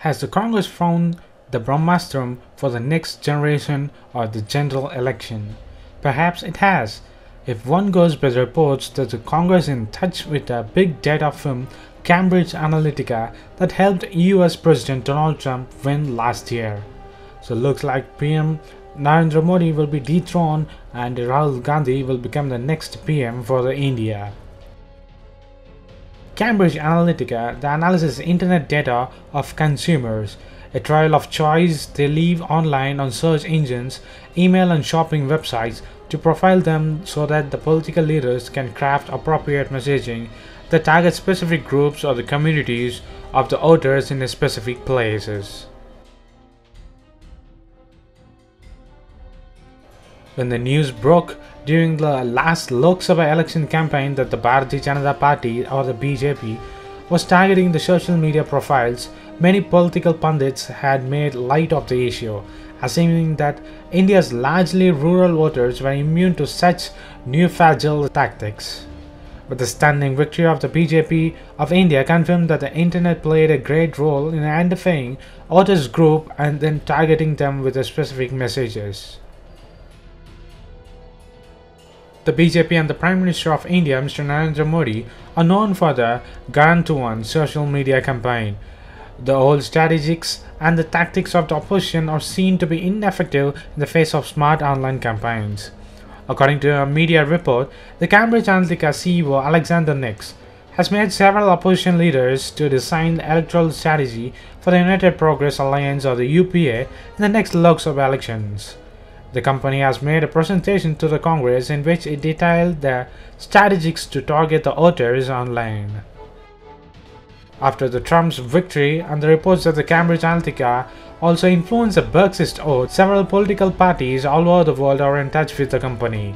Has the Congress found the Brahmastram for the next generation or the general election? Perhaps it has. If one goes by the reports that the Congress is in touch with a big data firm, Cambridge Analytica, that helped US President Donald Trump win last year. So looks like PM Narendra Modi will be dethroned and Rahul Gandhi will become the next PM for the India. Cambridge Analytica, the analysis internet data of consumers, a trial of choice they leave online on search engines, email and shopping websites to profile them so that the political leaders can craft appropriate messaging that target specific groups or the communities of the voters in specific places. When the news broke during the last Lok Sabha election campaign that the Bharatiya Janata Party or the BJP was targeting the social media profiles, many political pundits had made light of the issue, assuming that India's largely rural voters were immune to such new fragile tactics. But the stunning victory of the BJP of India confirmed that the internet played a great role in identifying voters group and then targeting them with specific messages. The BJP and the Prime Minister of India, Mr. Narendra Modi, are known for the Garantuan social media campaign. The old strategies and the tactics of the opposition are seen to be ineffective in the face of smart online campaigns. According to a media report, the Cambridge Analytica CEO Alexander Nix has made several opposition leaders to design the electoral strategy for the United Progress Alliance or the UPA in the next Lok Sabha elections. The company has made a presentation to the Congress in which it detailed their strategies to target the voters online. After the Trump's victory and the reports that the Cambridge Analytica also influenced the Brexit vote, several political parties all over the world are in touch with the company.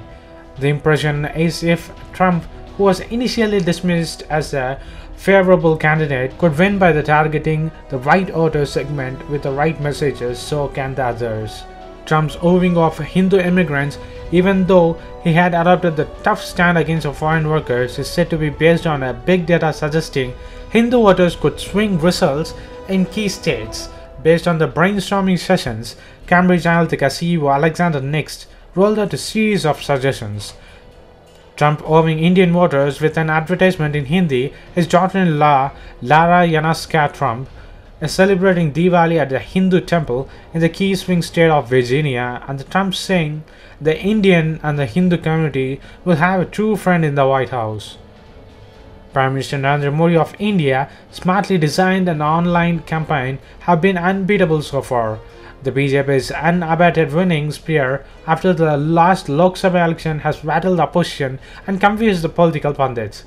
The impression is if Trump, who was initially dismissed as a favorable candidate, could win by the targeting the right voter segment with the right messages, so can the others. Trump's wooing of Hindu immigrants, even though he had adopted the tough stand against foreign workers, is said to be based on a big data suggesting Hindu voters could swing results in key states. Based on the brainstorming sessions, Cambridge Analytica CEO Alexander Nix rolled out a series of suggestions. Trump owing Indian voters with an advertisement in Hindi, his daughter-in-law Lara Yanaska Trump is celebrating Diwali at the Hindu temple in the key swing state of Virginia, and the Trump saying the Indian and the Hindu community will have a true friend in the White House. Prime Minister Narendra Modi of India smartly designed an online campaign have been unbeatable so far. The BJP's unabated winning spear after the last Lok Sabha election has rattled the opposition and confused the political pundits.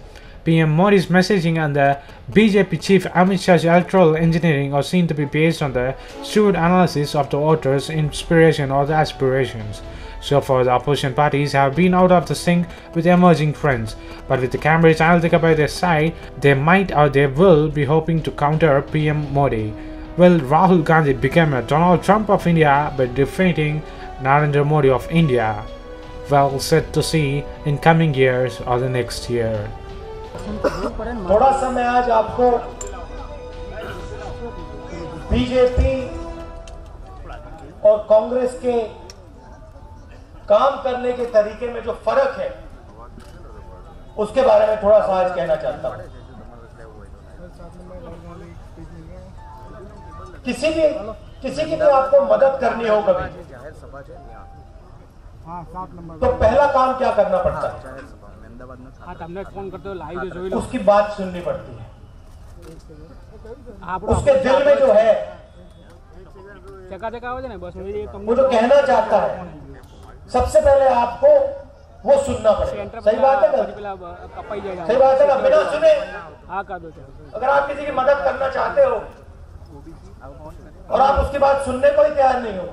PM Modi's messaging and the BJP chief Amit Shah's electoral engineering are seen to be based on the shrewd analysis of the voters' inspiration or the aspirations. So far, the opposition parties have been out of the sync with emerging trends, but with the Cambridge Analytica by their side, they might or they will be hoping to counter PM Modi. Will Rahul Gandhi become a Donald Trump of India by defeating Narendra Modi of India? Well, set to see in coming years or the next year. थोड़ा सा मैं आज आपको BJP और कांग्रेस के काम करने के तरीके में जो फ़र्क है, उसके बारे में थोड़ा सा आज कहना चाहता हूँ। किसी भी, किसी की भी आपको मदद करनी हो कभी। तो पहला काम क्या करना पड़ता है? હા તમને ફોન કરતો લાઈવ જો જોઈ લો उसकी बात सुननी पड़ती है આપણો उसके दिल में जो है ચકા ચકા આવે છે ને બસ એ वो તમને जो कहना चाहता है सबसे पहले आपको वो सुनना पड़ेगा સેન્ટર सही बात है પછી ना પેલા કપાઈ જાય सही बात है ना बिना सुने હા કાઢો છે अगर आप किसी की मदद करना चाहते हो और आप उसकी बात सुनने को ही तैयार नहीं हो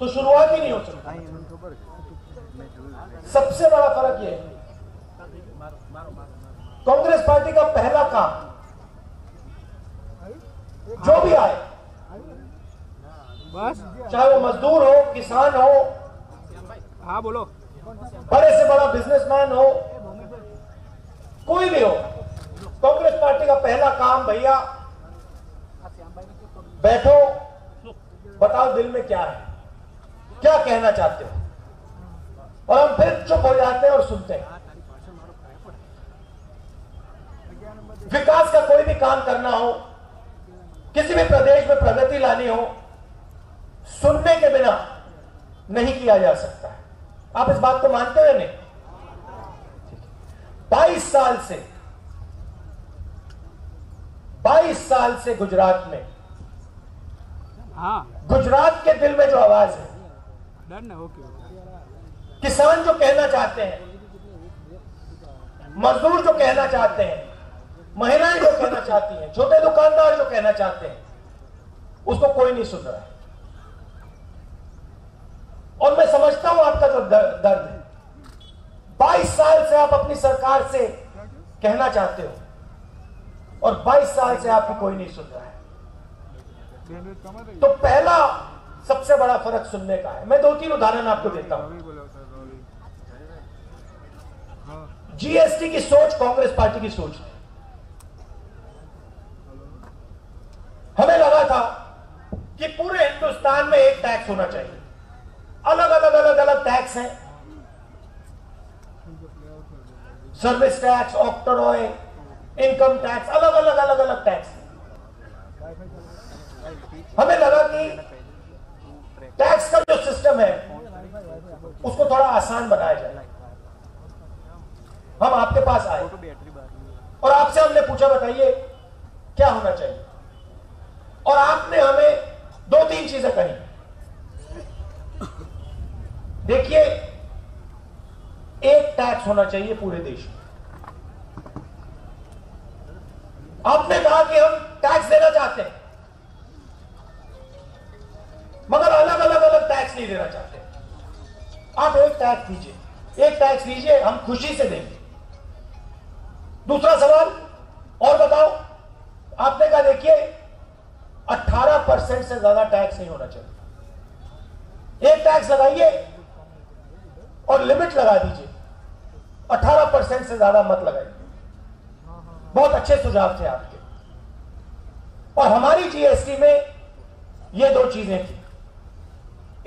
तो शुरुआत ही नहीं हो सकती सबसे बड़ा फर्क ये है कांग्रेस पार्टी का पहला काम जो भी आए चाहे वो मजदूर हो किसान हो हाँ बोलो। बड़े से बड़ा बिजनेसमैन हो कोई भी हो कांग्रेस पार्टी का पहला काम भैया बैठो बताओ दिल में क्या है क्या कहना चाहते हो? और हम फिर चुप हो जाते हैं और सुनते हैं। विकास का कोई भी काम करना हो किसी भी प्रदेश में प्रगति लानी हो सुनने के बिना नहीं किया जा सकता है। आप इस बात को मानते हो नहीं? 22 साल से 22 साल से गुजरात में हाँ। गुजरात के दिल में जो आवाज़ है किसान जो कहना चाहते हैं मजदूर जो कहना चाहते हैं महिलाएँ जो कहना चाहती हैं, छोटे दुकानदार जो कहना चाहते हैं, उसको कोई नहीं सुन रहा है। और मैं समझता हूँ आपका जो दर्द है। बाईस साल से आप अपनी सरकार से कहना चाहते हो, और 22 साल से आपकी कोई नहीं सुन रहा है। तो पहला सबसे बड़ा फ़र्क सुनने का है। मैं दो तीन उदाहरण आपको देता हूँ। जीएसटी की सोच, कांग्रेस पार्टी की सोच थी हमें लगा था कि पूरे हिंदुस्तान में एक टैक्स होना चाहिए। अलग अलग अलग अलग टैक्स हैं। Service tax octroi income tax अलग अलग अलग अलग टैक्स हमें लगा कि टैक्स का जो सिस्टम है, उसको थोड़ा आसान बनाया जाए। हम आपके पास आए। और आपसे हमने पूछा, बताइए, क्या होना चाहिए? और आपने हमें दो तीन चीज़ें कही। देखिए, एक टैक्स होना चाहिए पूरे देश में। आपने कहा कि हम टैक्स देना चाहते हैं, मगर अलग अलग अलग टैक्स नहीं देना चाहते। आप एक टैक्स दीजिए। एक टैक्स दीजिए, हम खुशी से देंगे। दूसरा सवाल और बताओ आपने कहा देखिए 18 परसेंट से ज़्यादा टैक्स नहीं होना चाहिए। एक टैक्स लगाइए और लिमिट लगा दीजिए। 18 परसेंट से ज़्यादा मत लगाइए। बहुत अच्छे सुझाव थे आपके। और हमारी जीएसटी में ये दो चीज़ें थी।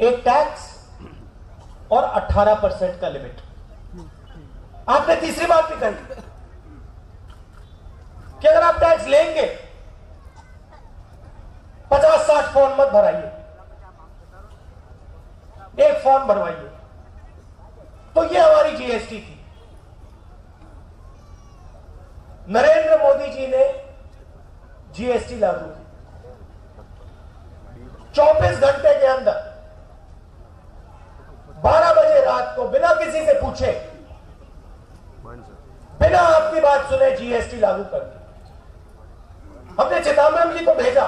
एक टैक्स और 18 परसेंट का लिमिट आपने तीसरी बात भी कही कि अगर आप टैक्स लेंगे पचास साठ फॉर्म मत भराइए। एक फॉर्म भरवाइए। तो ये हमारी जीएसटी थी। नरेंद्र मोदी जी ने जीएसटी लागू की। 24 घंटे के अंदर 12 बजे रात को बिना किसी से पूछे, बिना आपकी बात सुने जीएसटी लागू कर दी। हमने चिदम्बरम जी को भेजा।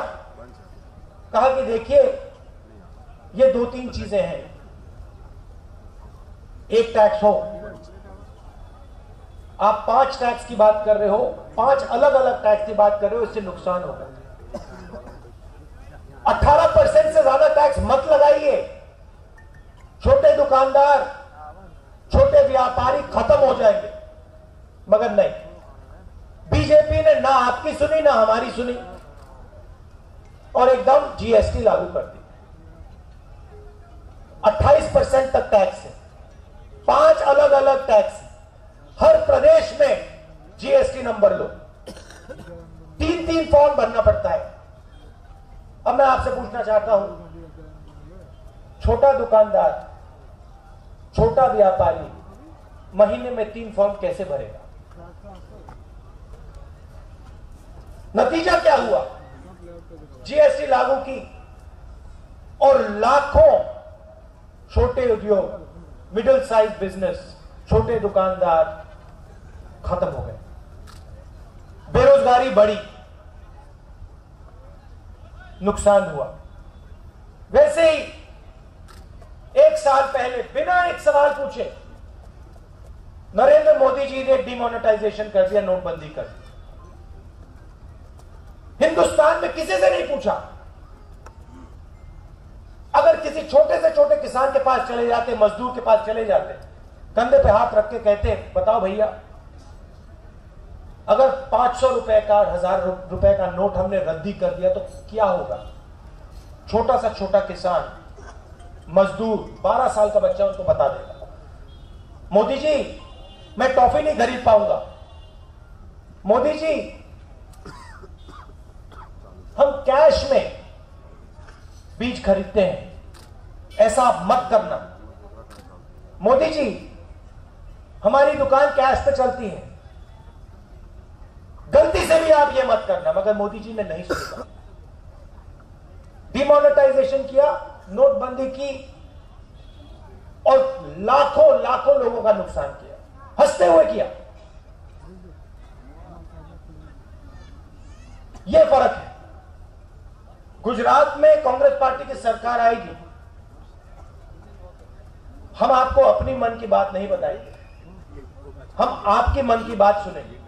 कहा कि देखिए, ये दो तीन चीज़ें हैं। एक टैक्स हो। आप पाँच टैक्स की बात कर रहे हो, पाँच अलग अलग टैक्स की बात कर रहे हो, इससे नुकसान होगा। 18 परसेंट से ज़्यादा टैक्स मत लगाइए। छोटे दुकानदार, छोटे व्यापारी खत्म हो जाएँगे। मगर नहीं। बीजेपी ने ना आपकी सुनी, ना हमारी सुनी। और एकदम जीएसटी लागू कर दी। 28 परसेंट तक टैक्स है। पाँच अलग अलग टैक्स हर प्रदेश में जीएसटी नंबर लो। तीन तीन फॉर्म भरना पड़ता है। अब मैं आपसे पूछना चाहता हूँ, छोटा दुकानदार, छोटा व्यापारी, महीने में तीन फॉर्म कैसे भरेगा? नतीजा क्या हुआ? जीएसटी लागू की और लाखों छोटे उद्योग मिडिल साइज़ बिज़नेस छोटे दुकानदार खत्म हो गए। बेरोजगारी बढ़ी। नुकसान हुआ। वैसे ही एक साल पहले बिना एक सवाल पूछे नरेंद्र मोदी जी ने डिमोनेटाइजेशन कर दिया, नोटबंदी कर दी। हिंदुस्तान में किसी से नहीं पूछा। अगर किसी छोटे से छोटे किसान के पास चले जाते, मजदूर के पास चले जाते, कंधे पे हाथ रख के कहते, बताओ भैया, अगर 500 रुपए का, हज़ार रुपए का नोट हमने रद्दी कर दिया तो क्या होगा? छोटा सा छोटा किसान, मजदूर 12 साल का बच्चा उनको बता देगा। मोदी जी, मैं टॉफी नहीं खरीद पाऊँगा। मोदी जी हम कैश में बीज खरीदते हैं। ऐसा आप मत करना। मोदी जी, हमारी दुकान कैश पे चलती है। गलती से भी आप ये मत करना, मगर मोदी जी ने नहीं सुना डिमोनेटाइजेशन किया, नोटबंदी की, और लाखों लाखों लोगों का नुकसान किया। हँसते हुए किया। यह फ़र्क है। गुजरात में कांग्रेस पार्टी की सरकार आएगी। हम आपको अपनी मन की बात नहीं बताएँगे। हम आपकी मन की बात सुनेंगे।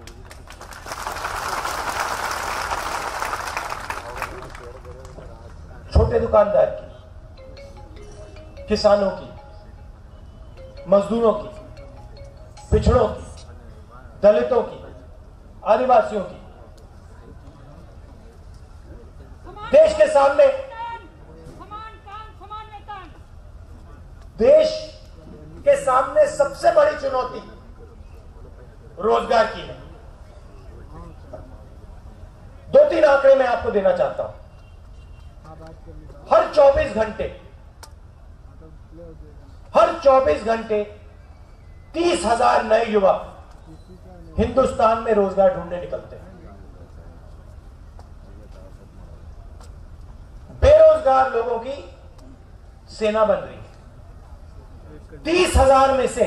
छोटे दुकानदार की, किसानों की, मजदूरों की, पिछड़ों की, दलितों की, आदिवासियों की देश के सामने। देश के सामने सबसे बड़ी चुनौती रोज़गार की है। दो तीन आंकड़े मैं आपको देना चाहता हूँ। हर 24 घंटे, हर 24 घंटे तीस हज़ार नए युवा हिंदुस्तान में रोज़गार ढूँढने निकलते बेरोजगार लोगों की सेना बन रही है। तीस हज़ार में से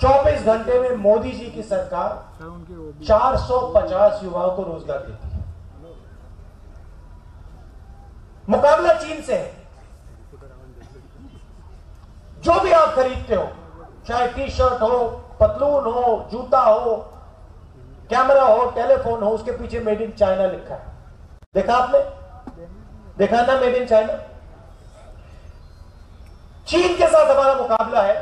24 घंटे में मोदी जी की सरकार सर उनके वो 450 युवाओं को रोज़गार देती है। मुकाबला चीन से है। जो भी आप खरीदते हो, चाहे टी शर्ट हो, पतलून हो, जूता हो, कैमरा हो, टेलीफोन हो, उसके पीछे मेड इन चाइना लिखा है। देखा आपने? देखा ना मेड इन चाइना? चीन के साथ हमारा मुकाबला है।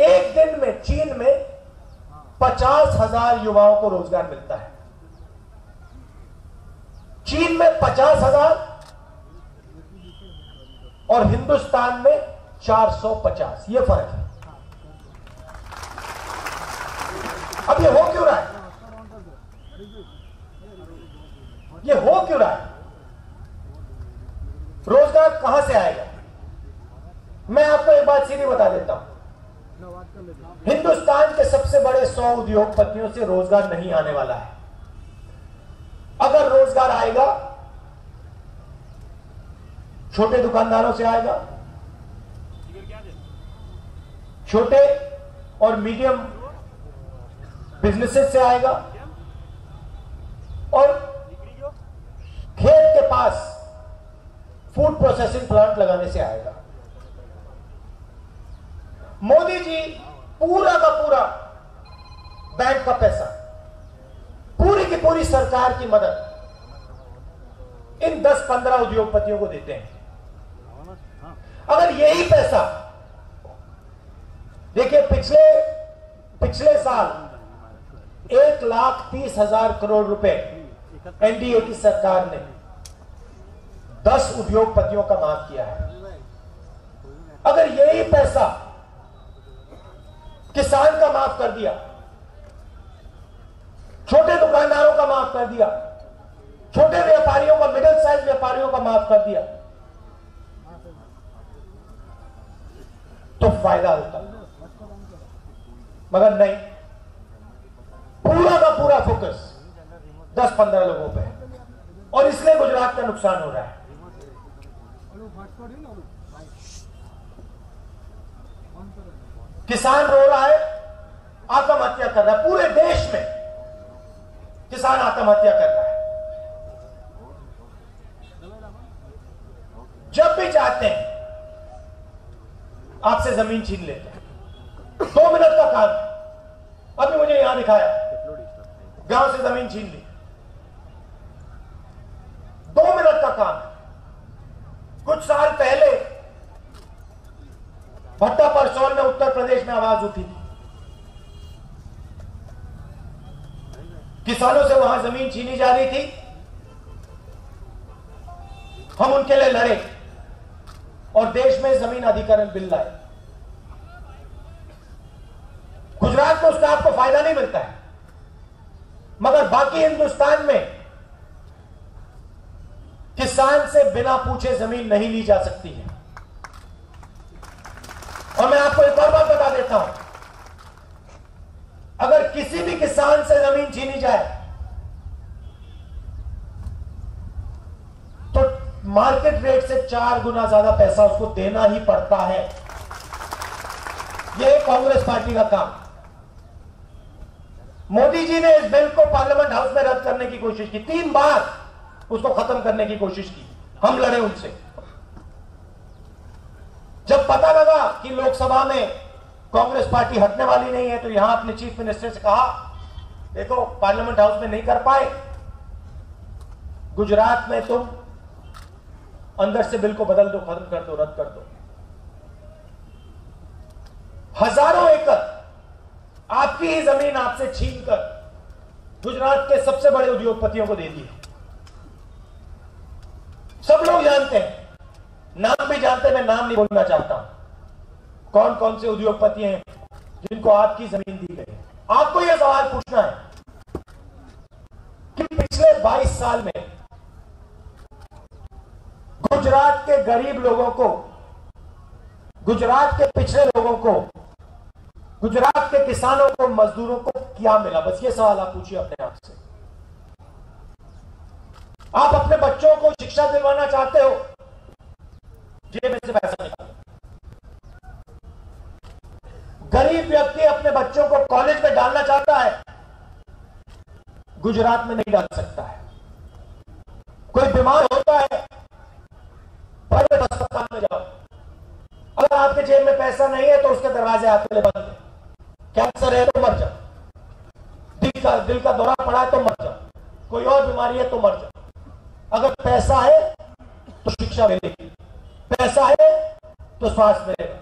एक दिन में, चीन में पचास हज़ार युवाओं को रोज़गार मिलता है। चीन में पचास हज़ार और हिंदुस्तान में 450 ये फ़र्क है। अब ये हो क्यों रहा है? ये हो क्यों रहा है? रोज़गार कहाँ से आएगा? मैं आपको एक बात सीधी बता देता हूँ। हिंदुस्तान के सबसे बड़े सौ उद्योगपतियों से रोज़गार नहीं आने वाला है। अगर रोज़गार आएगा, छोटे दुकानदारों से आएगा, छोटे और मीडियम बिजनेसेस से आएगा, और खेत के पास फ़ूड प्रोसेसिंग प्लांट लगाने से आएगा। मोदी जी पूरा का पूरा बैंक का पैसा, पूरी की पूरी सरकार की मदद, इन 10-15 उद्योगपतियों को देते हैं। अगर यही पैसा, देखिए पिछले पिछले साल एक लाख तीस हज़ार करोड़ रुपए एनडीए की सरकार ने 10 उद्योगपतियों का माफ़ किया है। अगर यही पैसा किसान का माफ़ कर दिया, छोटे दुकानदारों का माफ़ कर दिया, छोटे व्यापारियों का मिडिल साइज़ व्यापारियों का माफ़ कर दिया तो फ़ायदा होता। मगर नहीं, पूरा का पूरा फोकस 10-15 लोगों पे और इसलिए गुजरात का नुकसान हो रहा है। किसान रो रहा है, आत्महत्या कर रहा है, पूरे देश में किसान आत्महत्या कर रहा है। जब भी चाहते हैं, आपसे ज़मीन छीन लेते हैं। दो मिनट का काम अभी मुझे यहाँ दिखाया। गाँव से ज़मीन छीन ली दो मिनट का काम है कुछ साल पहले भट्टा परसौल में उत्तर प्रदेश में आवाज़ उठी थी किसानों से वहाँ ज़मीन छीनी जा रही थी। हम उनके लिए लड़े और देश में ज़मीन अधिकरण बिल लाए। गुजरात में उसका आपको फ़ायदा नहीं मिलता है। मगर बाकी हिंदुस्तान में किसान से बिना पूछे ज़मीन नहीं ली जा सकती है। मैं आपको एक और बात बता देता हूँ। अगर किसी भी किसान से ज़मीन छीनी जाए तो मार्केट रेट से चार गुना ज़्यादा पैसा उसको देना ही पड़ता है। यह कांग्रेस पार्टी का काम। मोदी जी ने इस बिल को पार्लियामेंट हाउस में रद्द करने की कोशिश की। तीन बार उसको खत्म करने की कोशिश की। हम लड़े उनसे। पता लगा कि लोकसभा में कांग्रेस पार्टी हटने वाली नहीं है तो यहाँ अपने चीफ मिनिस्टर से कहा, देखो, पार्लियामेंट हाउस में नहीं कर पाए। गुजरात में तुम अंदर से बिल को बदल दो, खत्म कर दो, रद्द कर दो। हज़ारों एकड़ आपकी ही ज़मीन आपसे छीनकर गुजरात के सबसे बड़े उद्योगपतियों को दे दी सब लोग जानते हैं। नाम भी जानते, मैं नाम नहीं बोलना चाहता। हूँ कौन कौन से उद्योगपति हैं जिनको आपकी ज़मीन दी गई? आपको यह सवाल पूछना है कि पिछले 22 साल में गुजरात के गरीब लोगों को, गुजरात के पिछड़े लोगों को, गुजरात के किसानों को, मजदूरों को क्या मिला? बस ये सवाल आप पूछिए अपने आप से। आप अपने बच्चों को शिक्षा दिलवाना चाहते हो? जेब में से पैसा निकालो। गरीब व्यक्ति अपने बच्चों को कॉलेज में डालना चाहता है, गुजरात में नहीं डाल सकता है। कोई बीमार होता है प्राइवेट अस्पताल में जाओ। अगर आपके जेब में पैसा नहीं है तो उसके दरवाजे आपके लिए बंद है। कैंसर है तो मर जाओ। दिल का दिल का दौरा पड़ा है तो मर जाओ। कोई और बीमारी है तो मर जाओ। अगर पैसा है तो शिक्षा मिलेगी। पैसा है तो स्वास्थ्य मिलेगा।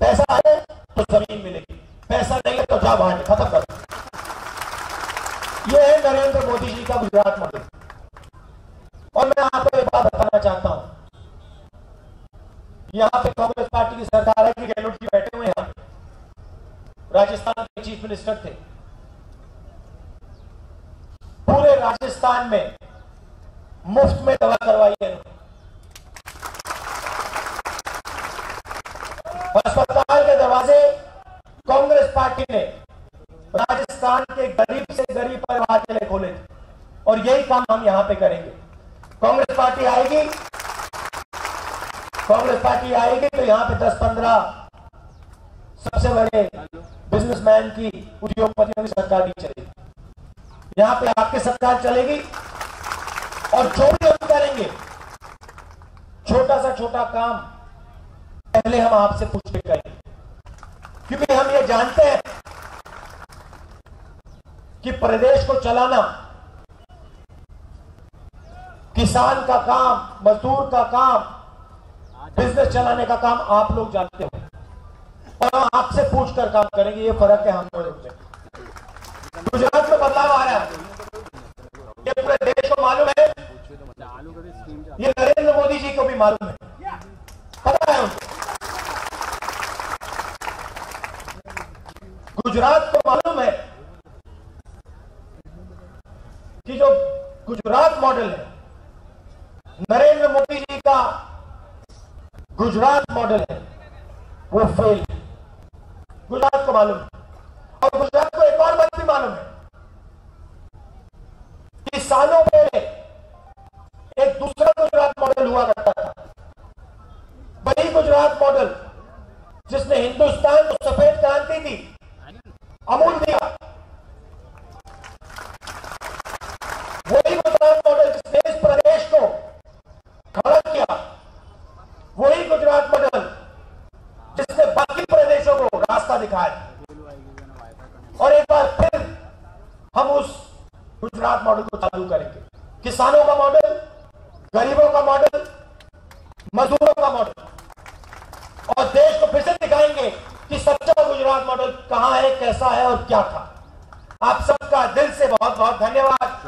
पैसा है तो ज़मीन मिलेगी। पैसा नहीं है तो जा बाहर खत्म कर दो। ये है नरेंद्र मोदी जी का गुजरात मॉडल और मैं आपको एक बात बताना चाहता हूँ। यहाँ पे कांग्रेस पार्टी की सरकार है कि गहलोत जी बैठे हुए यहाँ राजस्थान के चीफ मिनिस्टर थे। पूरे राजस्थान में मुफ़्त में दवा करवाई है इन्होंने। अस्पताल के दरवाजे कांग्रेस पार्टी ने राजस्थान के गरीब से गरीब परिवार के लिए खोले और यही काम हम यहाँ पे करेंगे। कांग्रेस पार्टी आएगी। कांग्रेस पार्टी आएगी तो यहाँ पे 10-15 सबसे बड़े बिजनेसमैन की उद्योगपतियों की सरकार भी चलेगी। यहाँ पे आपकी सरकार चलेगी और जो भी हम करेंगे छोटा सा छोटा काम पहले हम आपसे पूछ के करेंगे क्योंकि हम ये जानते हैं कि प्रदेश को चलाना, किसान का काम, मजदूर का काम बिज़नेस चलाने का काम आप लोग जानते हो। और हम आपसे पूछ कर काम करेंगे, ये फ़र्क है हम में। गुजरात में बदलाव आ रहा है। ये पूरे देश को मालूम है। ये नरेंद्र मोदी जी को भी मालूम है। पता है गुजरात को मालूम है कि जो गुजरात मॉडल। है नरेंद्र मोदी जी का गुजरात मॉडल है। वो फेल गुजरात को मालूम। है और गुजरात को एक और बात भी मालूम है कि सालों पहले एक दूसरा गुजरात मॉडल हुआ करता था। वही गुजरात मॉडल जिसने हिंदुस्तान को सफ़ेद क्रांति दी, अमूल दिया। गुजरात मॉडल को चालू करेंगे। किसानों का मॉडल, गरीबों का मॉडल, मजदूरों का मॉडल। और देश को फिर से दिखाएँगे कि सच्चा गुजरात मॉडल कहाँ है, कैसा है और क्या था। आप सबका दिल से बहुत बहुत धन्यवाद।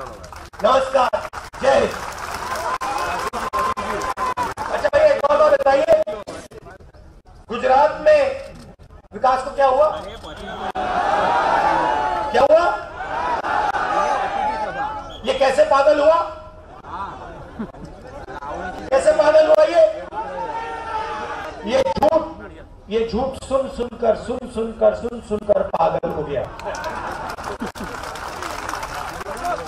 नमस्कार। जय हिंद। अच्छा भाई एक बहुत और बताइए। गुजरात में विकास को क्या हुआ? पागल हुआ? कैसे पागल हुआ ये? ये झूठ ये झूठ सुन सुनकर सुन सुनकर सुन सुनकर पागल हो गया।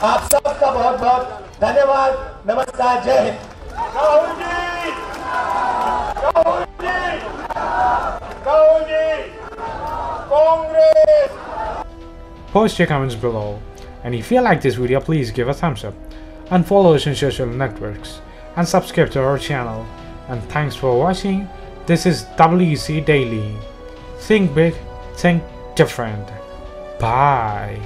आप सबका बहुत बहुत धन्यवाद। नमस्कार जय Hind. Rahul ji! Rahul ji! Rahul ji! Congress! Post your comments below. And if you like this video, please give a thumbs up. And follow us on social networks. And subscribe to our channel. And thanks for watching. This is WC Daily. Think big, think different. Bye.